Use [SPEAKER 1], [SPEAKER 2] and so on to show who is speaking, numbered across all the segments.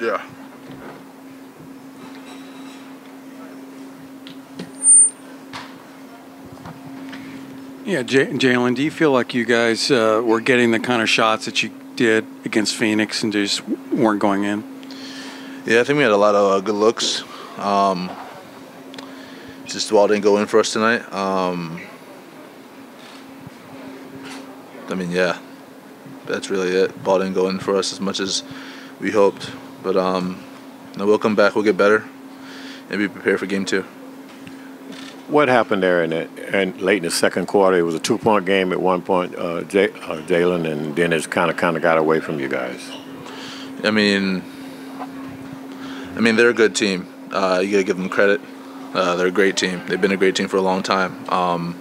[SPEAKER 1] Yeah. Yeah, Jalen, do you feel like you guys uh, were getting the kind of shots that you did against Phoenix and just weren't going in?
[SPEAKER 2] Yeah, I think we had a lot of uh, good looks. Um, just the ball didn't go in for us tonight. Um, I mean, yeah, that's really it. Ball didn't go in for us as much as we hoped. But um, no, we'll come back. We'll get better and be prepared for game two.
[SPEAKER 3] What happened there in, the, in late in the second quarter? It was a two-point game at one point, uh, J, uh, Jalen, and then it's kind of kind of got away from you guys.
[SPEAKER 2] I mean, I mean they're a good team. Uh, you gotta give them credit. Uh, they're a great team. They've been a great team for a long time. Um,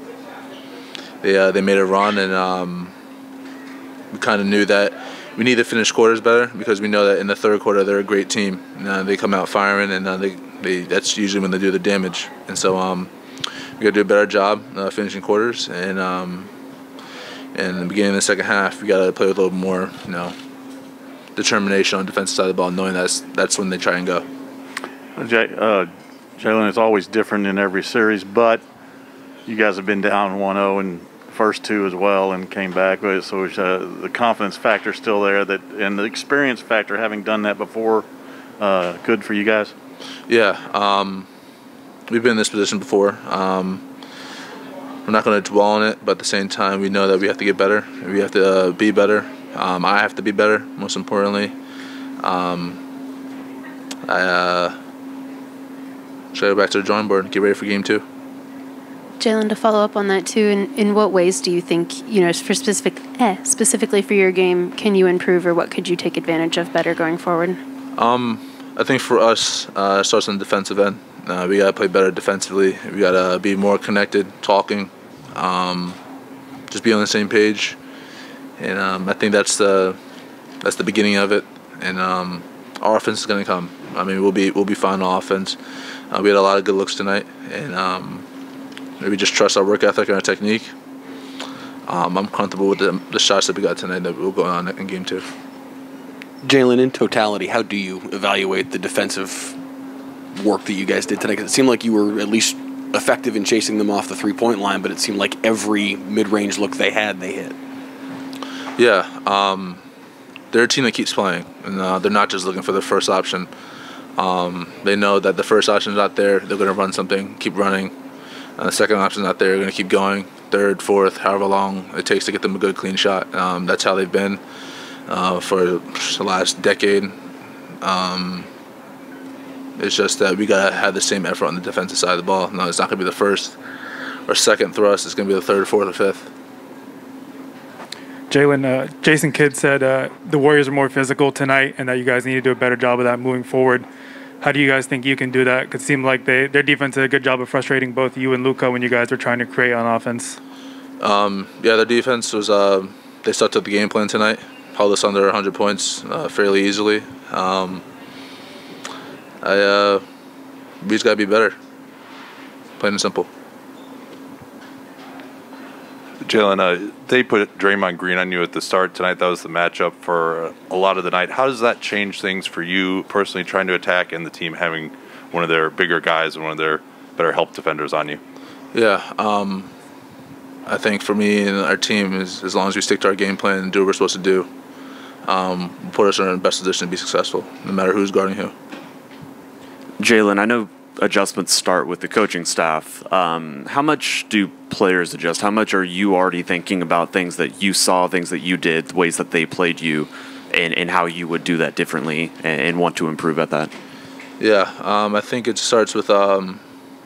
[SPEAKER 2] they uh, they made a run, and um, we kind of knew that we need to finish quarters better because we know that in the third quarter they're a great team. Uh, they come out firing, and uh, they, they that's usually when they do the damage. And so um, we got to do a better job uh, finishing quarters, and um, and in the beginning of the second half, we got to play with a little more, you know, determination on the defensive side of the ball, knowing that's that's when they try and go.
[SPEAKER 4] Jay, uh, Jalen, it's always different in every series, but you guys have been down 1-0 in first two as well and came back. So uh, the confidence factor still there, that and the experience factor, having done that before, uh, good for you guys.
[SPEAKER 2] Yeah, um, we've been in this position before. Um, we're not going to dwell on it, but at the same time, we know that we have to get better. We have to uh, be better. Um, I have to be better, most importantly. Um, I uh, should go back to the drawing board and get ready for game two.
[SPEAKER 5] Jalen, to follow up on that too, in, in what ways do you think, you know, for specific, eh, specifically for your game, can you improve or what could you take advantage of better going forward?
[SPEAKER 2] Um, I think for us, uh, it starts on the defensive end. Uh, we got to play better defensively. We got to be more connected, talking, um, just be on the same page. And um, I think that's the that's the beginning of it. And um, our offense is going to come. I mean, we'll be we'll be fine on offense. Uh, we had a lot of good looks tonight, and um, maybe just trust our work ethic and our technique. Um, I'm comfortable with the, the, shots that we got tonight that we'll go on in game two.
[SPEAKER 6] Jalen, in totality, how do you evaluate the defensive work that you guys did tonight? Because it seemed like you were at least effective in chasing them off the three point line, but it seemed like every mid range look they had, they hit.
[SPEAKER 2] Yeah. Um, they're a team that keeps playing, and uh, they're not just looking for the first option. Um, they know that the first option is not there. They're going to run something, keep running. The second option is not there. They're going to keep going. Third, fourth, however long it takes to get them a good, clean shot. Um, that's how they've been uh, for the last decade. Um, it's just that we got to have the same effort on the defensive side of the ball. No, it's not going to be the first or second thrust. It's going to be the third, fourth, or fifth.
[SPEAKER 7] Jalen, uh, Jason Kidd said uh, the Warriors are more physical tonight and that you guys need to do a better job of that moving forward. How do you guys think you can do that? It seemed like they, their defense did a good job of frustrating both you and Luka when you guys were trying to create on offense.
[SPEAKER 2] Um, yeah, their defense was, uh, they stuck to the game plan tonight, held us under 100 points uh, fairly easily. Um, I, uh, we just got to be better, plain and simple.
[SPEAKER 8] Jalen, uh, they put Draymond Green on you at the start tonight. That was the matchup for a lot of the night. How does that change things for you personally, trying to attack, and the team having one of their bigger guys and one of their better help defenders on you?
[SPEAKER 2] Yeah, um, I think for me and our team is as long as we stick to our game plan and do what we're supposed to do, um, put us in the best position to be successful, no matter who's guarding who.
[SPEAKER 9] Jalen, I know adjustments start with the coaching staff. Um, how much do players adjust? How much are you already thinking about things that you saw, things that you did, ways that they played you, and, and how you would do that differently and, and want to improve at that?
[SPEAKER 2] Yeah, um, I think it starts with um,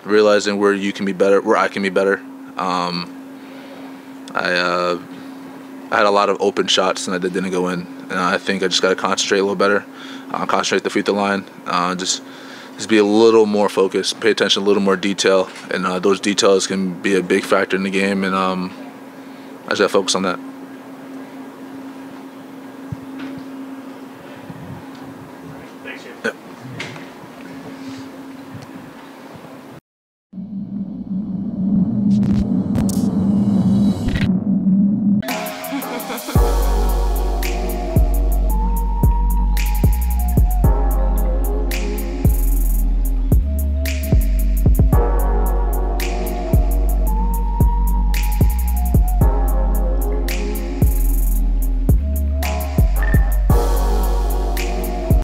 [SPEAKER 2] realizing where you can be better, where I can be better. Um, I, uh, I had a lot of open shots and I didn't go in, and I think I just got to concentrate a little better, uh, concentrate the free throw line, uh, just just be a little more focused, pay attention, a little more detail, and uh, those details can be a big factor in the game. And um, I just gotta focus on that.